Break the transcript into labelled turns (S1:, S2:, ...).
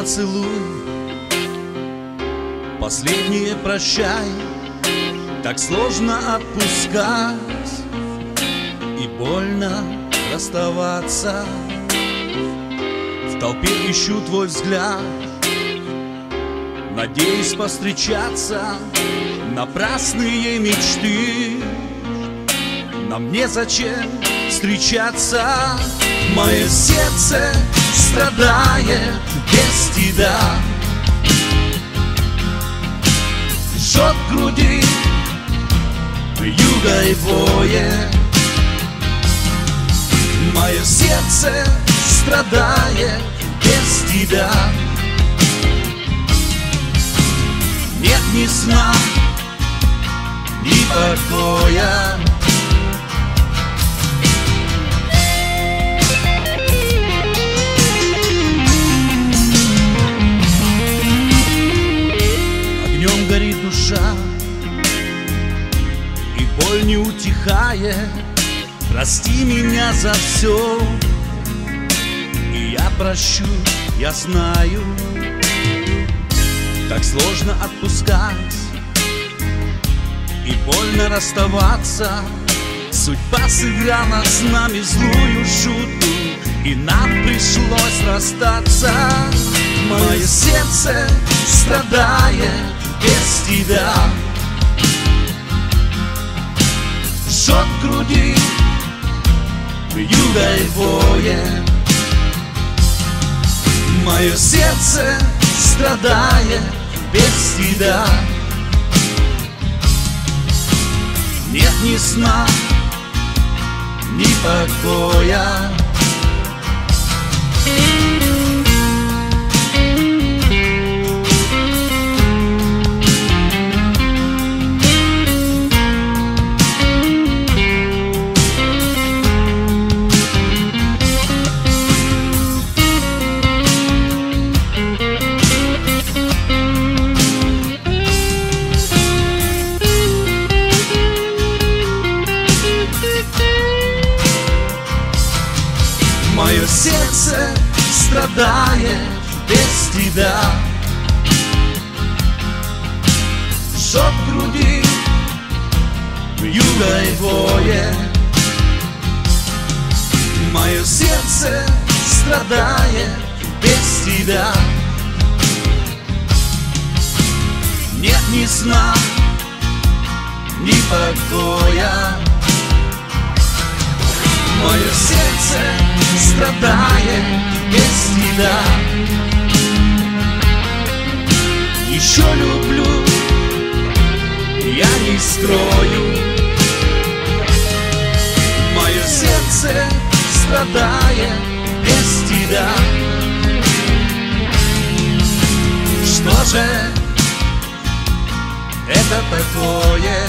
S1: Поцелуй, последнее прощай Так сложно отпускать и больно расставаться. В толпе ищу твой взгляд Надеюсь повстречаться Напрасные мечты. Нам незачем встречаться? Мое сердце страдает без тебя. Жжет груди юга и воет Мое сердце страдает без тебя. Нет ни сна, ни покоя боль не утихает. Прости меня за все И я прощу, я знаю Так сложно отпускать И больно расставаться. Судьба сыграла с нами злую шутку И нам пришлось расстаться. Мое сердце страдает без тебя Жжет груди юга и воет Мое сердце страдает без тебя Нет ни сна, ни покоя Мое сердце страдает без тебя. Жжет груди юга и воет Мое сердце страдает без тебя. Нет ни сна, ни покоя Мое сердце страдает без тебя Еще люблю, я не скрою Мое сердце страдает без тебя Что же это такое?